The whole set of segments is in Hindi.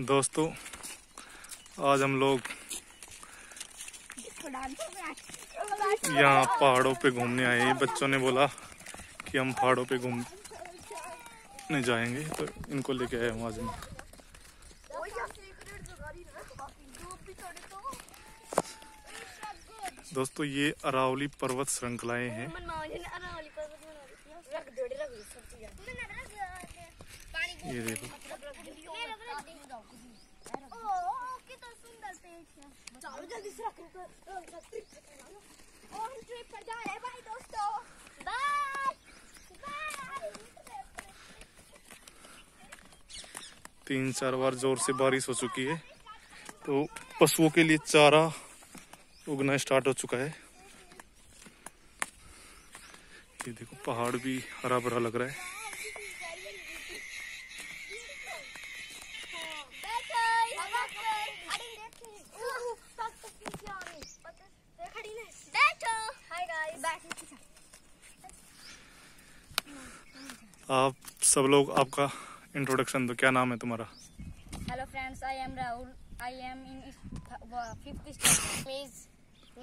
दोस्तों, आज हम लोग यहाँ पहाड़ों पे घूमने आए हैं। बच्चों ने बोला कि हम पहाड़ों पे घूमने जाएँगे तो इनको लेके आए हूँ आज मैं दोस्तों, ये अरावली पर्वत श्रृंखलाएँ हैं। ये देखो। तीन चार बार ज़ोर से बारिश हो चुकी है। तो पशुओं के लिए चारा उगना स्टार्ट हो चुका है। ये देखो, पहाड़ भी हरा भरा लग रहा है। आप सब लोग आपका इंट्रोडक्शन दो तो क्या नाम है तुम्हारा? Hello friends I am Rahul I am in fifth standard मीज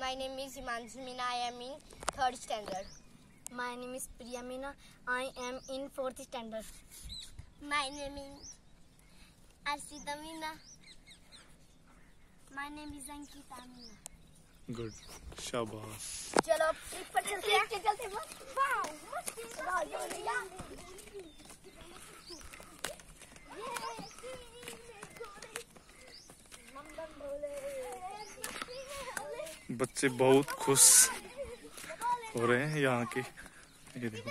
my name is Himanshu Meena I am in third standard my name is Priya Meena I am in fourth standard my name is Arshita Meena my name is Ankita Meena good शाबाश चलो ट्रिप पर चलते बच्चे बहुत खुश हो रहे हैं यहाँ के। ये देखो।